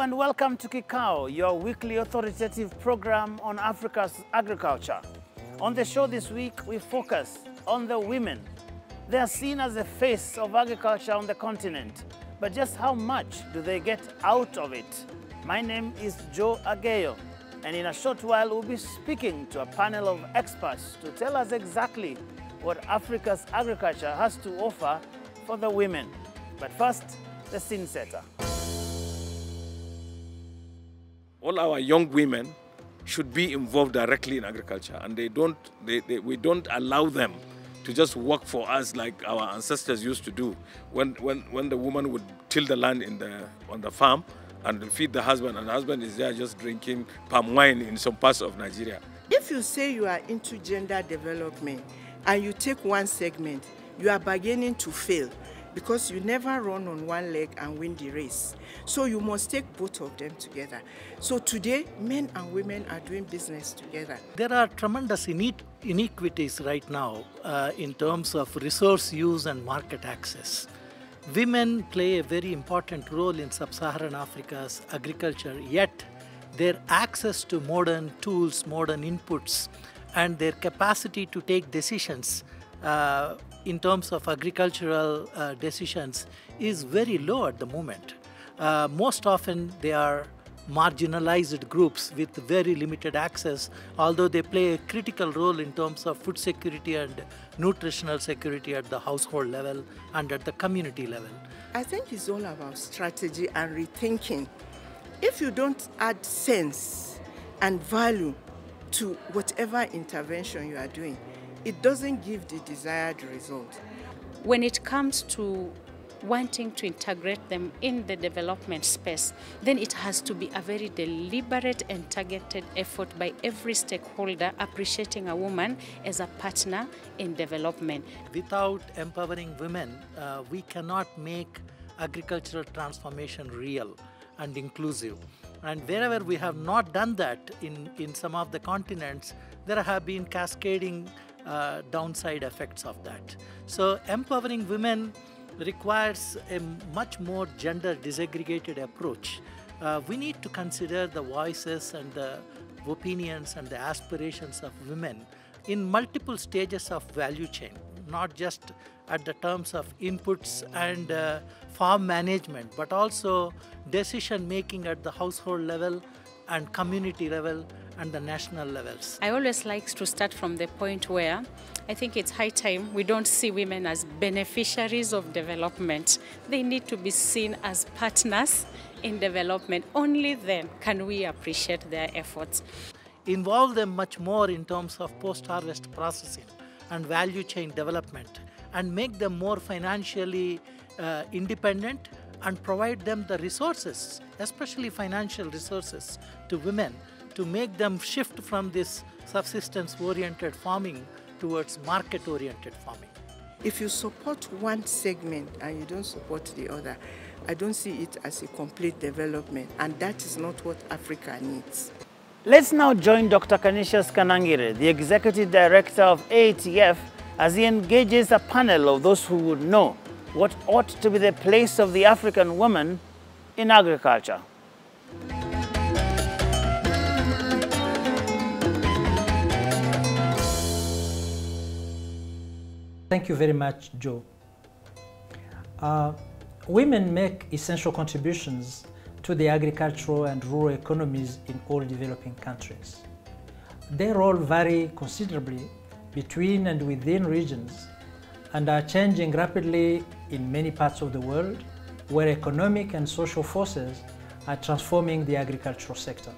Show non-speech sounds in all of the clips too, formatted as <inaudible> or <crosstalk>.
And welcome to Kikao, your weekly authoritative program on Africa's agriculture. On the show this week, we focus on the women. They are seen as the face of agriculture on the continent, but just how much do they get out of it? My name is Joe Ageyo, and in a short while, we'll be speaking to a panel of experts to tell us exactly what Africa's agriculture has to offer for the women. But first, the scene setter. All our young women should be involved directly in agriculture and they don't they, they, we don't allow them to just work for us like our ancestors used to do. When when when the woman would till the land in the on the farm and feed the husband and the husband is there just drinking palm wine in some parts of nigeria. If you say you are into gender development and you take one segment, you are beginning to fail because you never run on one leg and win the race. So you must take both of them together. So today, men and women are doing business together. There are tremendous inequities right now uh, in terms of resource use and market access. Women play a very important role in sub Saharan Africa's agriculture, yet, their access to modern tools, modern inputs, and their capacity to take decisions uh, in terms of agricultural uh, decisions is very low at the moment. Uh, most often, they are marginalized groups with very limited access, although they play a critical role in terms of food security and nutritional security at the household level and at the community level. I think it's all about strategy and rethinking. If you don't add sense and value to whatever intervention you are doing, it doesn't give the desired result. when it comes to wanting to integrate them in the development space, then it has to be a very deliberate and targeted effort by every stakeholder appreciating a woman as a partner in development. Without empowering women, uh, we cannot make agricultural transformation real and inclusive. And wherever we have not done that in, in some of the continents, there have been cascading uh, downside effects of that. So, empowering women requires a much more gender disaggregated approach. Uh, we need to consider the voices and the opinions and the aspirations of women in multiple stages of value chain, not just at the terms of inputs and uh, farm management, but also decision making at the household level and community level and the national levels. I always like to start from the point where I think it's high time we don't see women as beneficiaries of development. They need to be seen as partners in development. Only then can we appreciate their efforts. involve them much more in terms of post harvest processing and value chain development and make them more financially uh, independent and provide them the resources, especially financial resources, to women to make them shift from this subsistence oriented farming towards market oriented farming. If you support one segment and you don't support the other, I don't see it as a complete development, and that is not what Africa needs. Let's now join Dr. Canisius Kanangire, the Executive Director of AATF, as he engages a panel of those who would know what ought to be the place of the African woman in agriculture. Thank you very much, Joe. Uh, women make essential contributions to the agricultural and rural economies in all developing countries. Their role vary considerably between and within regions and are changing rapidly in many parts of the world where economic and social forces are transforming the agricultural sector.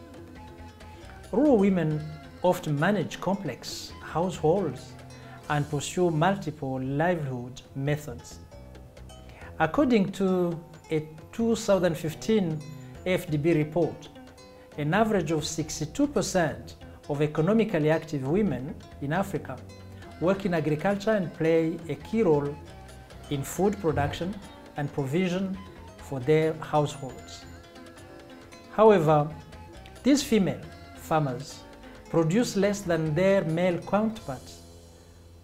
Rural women often manage complex households and pursue multiple livelihood methods. According to a 2015 AfDB report, an average of 62% of economically active women in Africa work in agriculture and play a key role in food production and provision for their households. However, these female farmers produce less than their male counterparts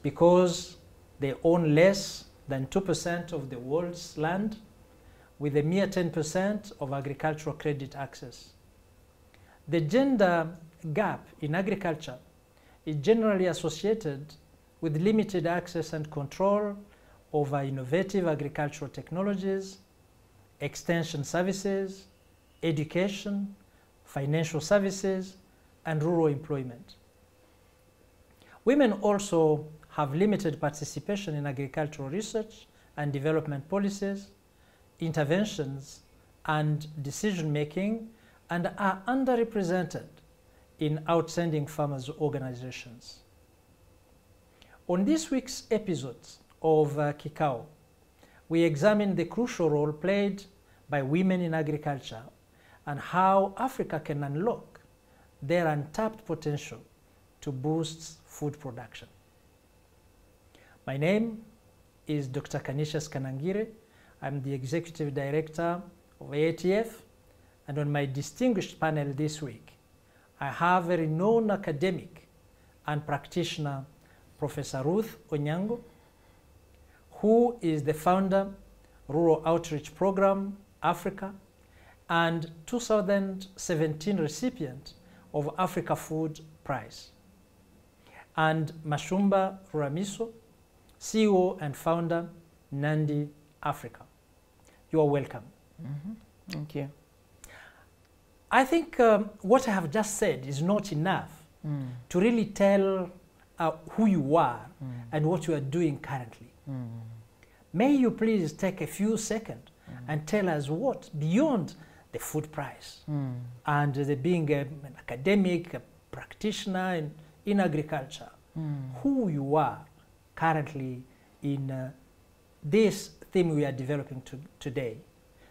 because they own less than 2% of the world's land, with a mere 10% of agricultural credit access. The gender gap in agriculture is generally associated with limited access and control over innovative agricultural technologies, extension services, education, financial services, and rural employment. Women also have limited participation in agricultural research and development policies, interventions, and decision making, and are underrepresented in outstanding farmers' organizations. On this week's episode of uh, Kikao, we examine the crucial role played by women in agriculture and how Africa can unlock their untapped potential to boost food production. My name is Dr. Canisius Kanangire. I'm the Executive Director of AATF, and on my distinguished panel this week, I have a renowned academic and practitioner, Professor Ruth Oniang'o, who is the founder, Rural Outreach Program Africa, and 2017 recipient of Africa Food Prize. And Mashumba Ruramiso, CEO and founder, Mnandi Africa. You are welcome. Mm-hmm. Thank you. I think um, what I have just said is not enough mm. to really tell uh, who you are mm. and what you are doing currently. Mm. May you please take a few seconds and tell us what, beyond the food prize and the being a, an academic, a practitioner in, in agriculture, who you are currently in uh, this theme we are developing to, today.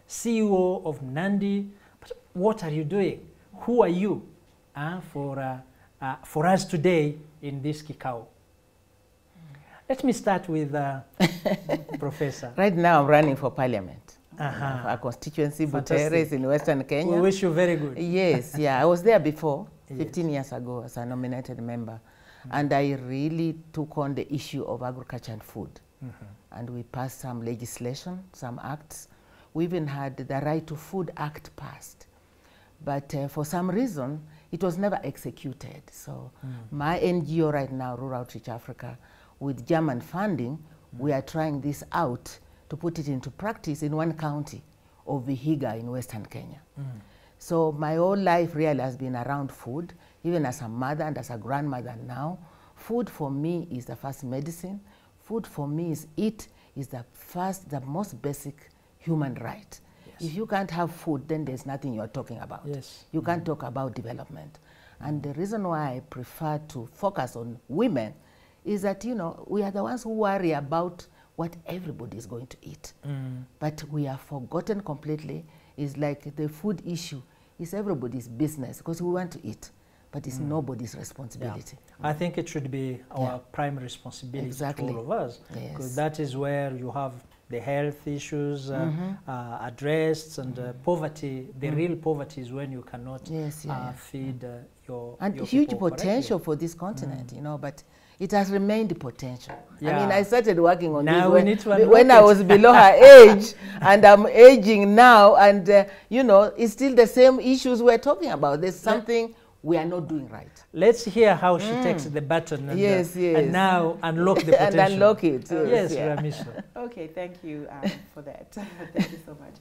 CEO of Mnandi, but what are you doing? Who are you uh, for, uh, uh, for us today in this Kikao? Let me start with uh, <laughs> Professor. Right now, I'm running for parliament. Uh-huh. Our constituency, Fantastic. Buteres in Western Kenya. We wish you very good. Yes, yeah. I was there before, <laughs> Yes. 15 years ago, as a nominated member. And I really took on the issue of agriculture and food. Mm-hmm. And we passed some legislation, some acts. We even had the Right to Food Act passed. But uh, for some reason, it was never executed. So mm. my NGO right now, Rural Outreach Africa, with German funding, mm. we are trying this out to put it into practice in one county of Vihiga in Western Kenya. Mm. So my whole life really has been around food, even as a mother and as a grandmother now. Food for me is the first medicine. Food for me is it is the first, the most basic human right. If you can't have food, then there's nothing you're talking about. Yes. You can't talk about development. And the reason why I prefer to focus on women is that, you know, we are the ones who worry about what everybody is going to eat. Mm. But we are forgotten completely. It's like the food issue is everybody's business because we want to eat, but it's nobody's Yeah. responsibility. I think it should be our Yeah. primary responsibility Exactly. to all of us Yes. because that is where you have the health issues uh, uh, addressed and uh, poverty. The real poverty is when you cannot Yes, yeah, uh, yeah. feed uh, your and your huge people correctly. potential for this continent, you know, but it has remained potential. I mean, I started working on Now this when, when I was below her <laughs> age, and I'm aging now, and uh, you know, it's still the same issues we're talking about. There's something we are not doing right. Let's hear how she takes the button and, uh, Yes, yes. and now unlock the <laughs> potential. And unlock it, Yes, yes, yeah. Ruramiso. <laughs> Okay, thank you um, for that. <laughs> thank you so much.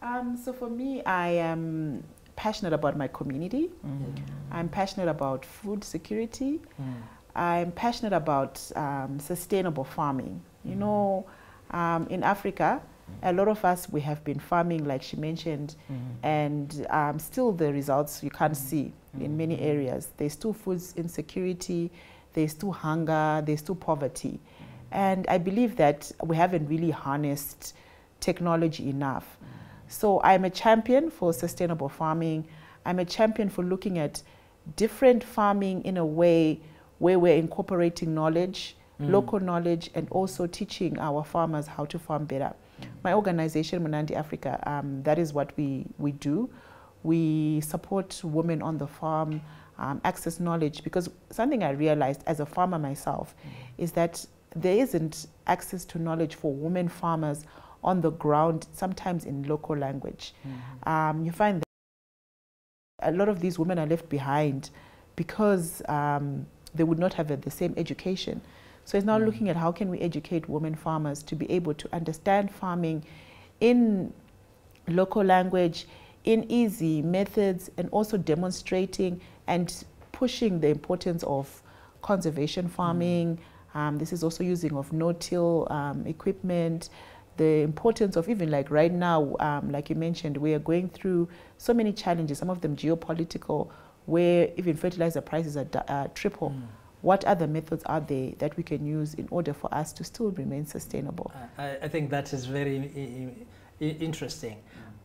Um, so for me, I am passionate about my community. I'm passionate about food security. I'm passionate about um, sustainable farming. You know, um, in Africa, a lot of us we have been farming, like she mentioned, and um, still the results you can't see in many areas. There's still food insecurity, there's still hunger, there's still poverty, and I believe that we haven't really harnessed technology enough. So I'm a champion for sustainable farming. I'm a champion for looking at different farming in a way where we're incorporating knowledge, local knowledge, and also teaching our farmers how to farm better. My organization, Mnandi Africa, um, that is what we, we do. We support women on the farm, um, access knowledge, because something I realized as a farmer myself is that there isn't access to knowledge for women farmers on the ground, sometimes in local language. Um, you find that a lot of these women are left behind because um, they would not have uh, the same education. So it's now looking at how can we educate women farmers to be able to understand farming in local language, in easy methods, and also demonstrating and pushing the importance of conservation farming. Um, this is also using of no-till um, equipment, the importance of even like right now, um, like you mentioned, we are going through so many challenges, some of them geopolitical, where even fertilizer prices are uh, triple. What other methods are there that we can use in order for us to still remain sustainable? I, I think that is very interesting.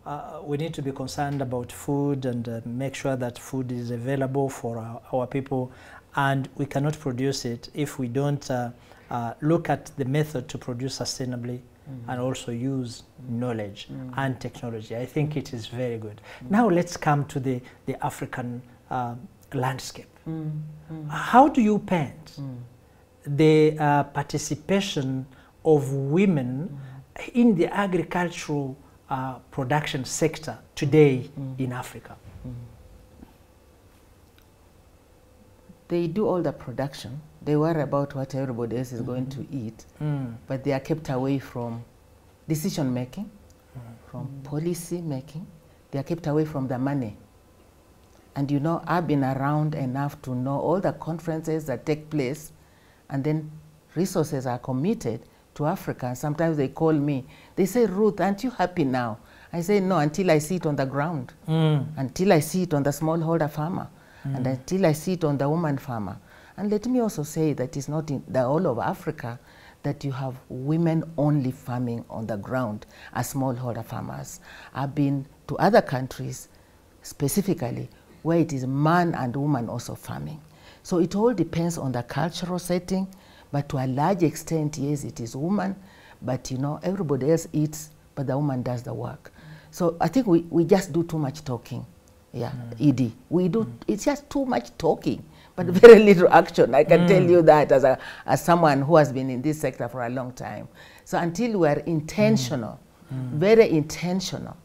Uh, we need to be concerned about food and uh, make sure that food is available for our, our people, and we cannot produce it if we don't uh, uh, look at the method to produce sustainably and also use knowledge and technology. I think it is very good. Now let's come to the, the African uh, landscape. How do you paint the uh, participation of women in the agricultural uh, production sector today mm-hmm. in Africa? Mm-hmm. They do all the production. They worry about what everybody else is going mm-hmm. to eat, mm. but they are kept away from decision making, from policy making. They are kept away from the money. And you know, I've been around enough to know all the conferences that take place, and then resources are committed to Africa. Sometimes they call me. They say, Ruth, aren't you happy now? I say, no, until I see it on the ground, mm. until I see it on the smallholder farmer, mm. and until I see it on the woman farmer. And let me also say that it's not in the whole of Africa that you have women only farming on the ground as smallholder farmers. I've been to other countries specifically where it is man and woman also farming. So it all depends on the cultural setting, but to a large extent, yes, it is woman, but you know, everybody else eats, but the woman does the work. So I think we, we just do too much talking. Yeah, mm. ED. We do, mm. it's just too much talking, but <laughs> very little action. I can tell mm. you that as, a, as someone who has been in this sector for a long time. So until we are intentional, very intentional,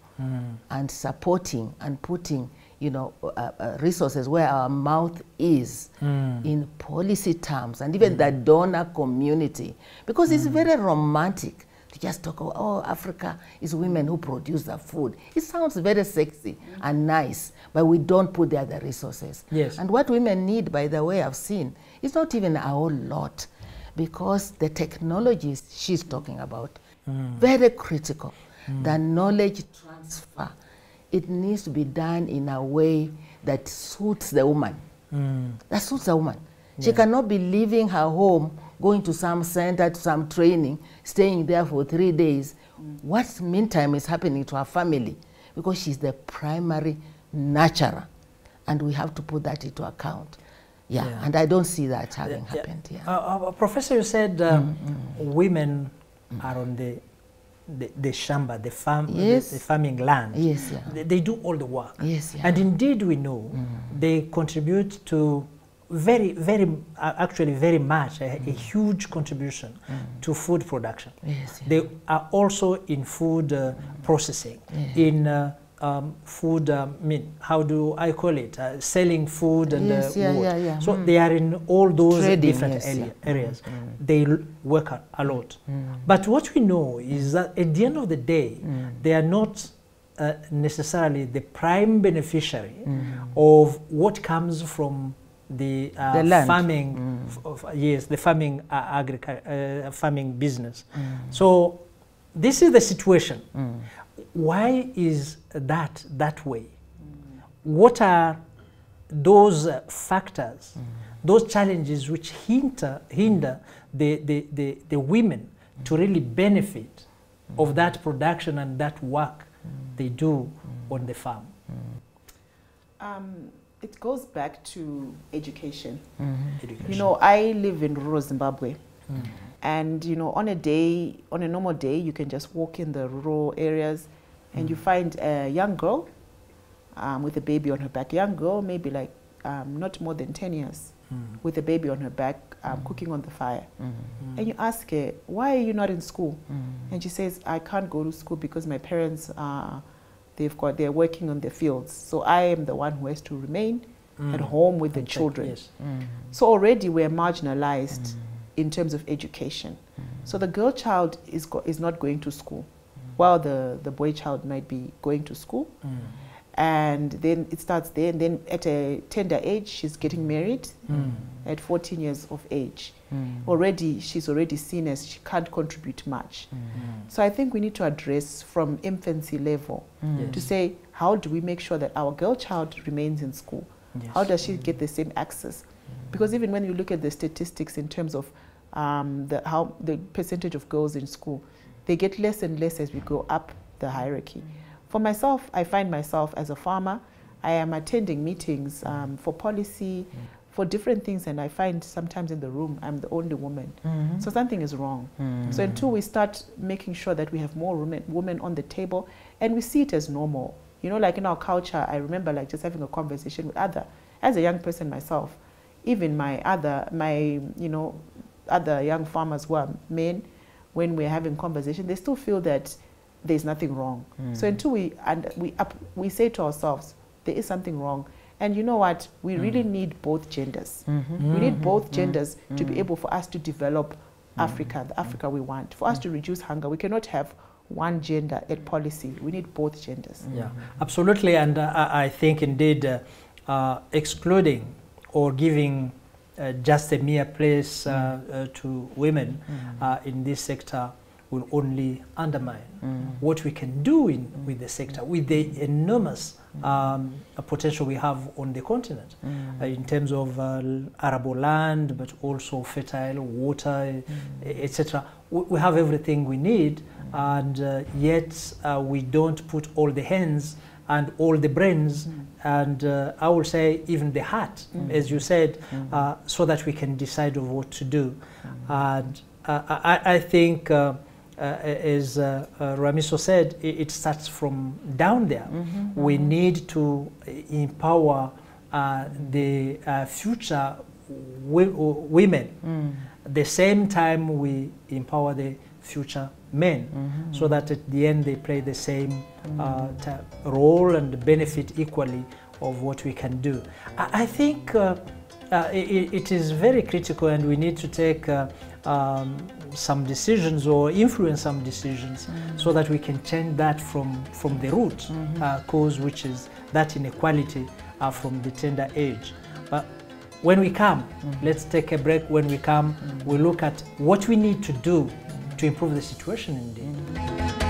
and supporting and putting you know, uh, uh, resources where our mouth is hmm. in policy terms and even the hmm. donor community because it's hmm. very romantic to just talk about, oh, Africa is women who produce the food. It sounds very sexy and nice, but we don't put there the resources. Yes. And what women need, by the way, I've seen, is not even a whole lot because the technologies she's talking about, very critical. The knowledge transfer, it needs to be done in a way that suits the woman. That suits the woman. She cannot be leaving her home, going to some center, to some training, staying there for three days. What meantime is happening to her family? Because she's the primary nurturer. And we have to put that into account. Yeah, Yeah. and I don't see that having Yeah. happened. Yeah. Uh, uh, Professor, you said um, women are on the the, the shamba, the farm, the- Yes. the, farming land. Yes, yeah. They, they do all the work. Yes, yeah. And indeed, we know they contribute to very, very, uh, actually, very much a, a huge contribution to food production. Yes, yeah. They are also in food uh, processing, in uh, um, food, um, I mean, how do I call it? Uh, selling food and Yes, uh, yeah, wood. yeah, yeah. So they are in all those Trading, different yes, area, yeah. areas. They l- work a, a lot. But what we know is that at the end of the day, they are not uh, necessarily the prime beneficiary of what comes from the, uh, The farming, of, yes, the farming uh, agric- uh, farming business. So this is the situation. Why is that that way? What are those uh, factors, those challenges which hinder, hinder the, the, the, the women to really benefit of that production and that work they do on the farm? Um, it goes back to education. Education. You know, I live in rural Zimbabwe. Mm. And, you know, on a day, on a normal day, you can just walk in the rural areas and you mm. find a young girl um, with a baby on her back. Young girl, maybe like um, not more than 10 years. Mm. with a baby on her back, um, cooking on the fire. Mm-hmm. And you ask her, why are you not in school? And she says, I can't go to school because my parents are, they've got, they're working on the fields. So I am the one who has to remain at home with the children. Yes. Mm-hmm. So already we're marginalized in terms of education. So the girl child is, go- is not going to school, while the, the boy child might be going to school. And then it starts there, and then at a tender age, she's getting married at 14 years of age. Already, she's already seen as she can't contribute much. So I think we need to address from infancy level to say, how do we make sure that our girl child remains in school? How does she get the same access? Because even when you look at the statistics in terms of um, the, how the percentage of girls in school, they get less and less as we go up the hierarchy. For myself, I find myself as a farmer, I am attending meetings um, for policy, for different things, and I find sometimes in the room I'm the only woman. So something is wrong. So until we start making sure that we have more women, women on the table, and we see it as normal. You know, like in our culture, I remember like just having a conversation with other, as a young person myself, even my other, my, you know, other young farmers who are men, when we're having conversation, they still feel that there's nothing wrong. So mm. until we and we up, we say to ourselves, there is something wrong. And you know what? We mm. really need both genders. Mm-hmm. We need mm-hmm. both mm-hmm. genders to be mm. able for us to develop Africa, the Africa we want. For us to reduce hunger, we cannot have one gender at policy. We need both genders. Yeah, absolutely. And uh, I I think indeed uh, uh, excluding or giving uh, just a mere place uh, mm. uh, to women mm. uh, in this sector will only undermine mm. what we can do in, with the sector, with the enormous um, potential we have on the continent uh, in terms of uh, arable land, but also fertile water, etc. We, have everything we need, and uh, yet we don't put all the hands and all the brains and uh, I will say even the heart, as you said, uh, so that we can decide of what to do. And uh, I, I think, uh, uh, as uh, Ruramiso said, it, it starts from down there. We need to empower uh, the uh, future women. At the same time, we empower the future men, so that at the end they play the same uh, role and benefit equally of what we can do. I, I think uh, uh, it, it is very critical, and we need to take uh, um, some decisions or influence some decisions so that we can change that from, from the root uh, cause, which is that inequality uh, from the tender age. But when we come, let's take a break. When we come, we look at what we need to do to improve the situation indeed.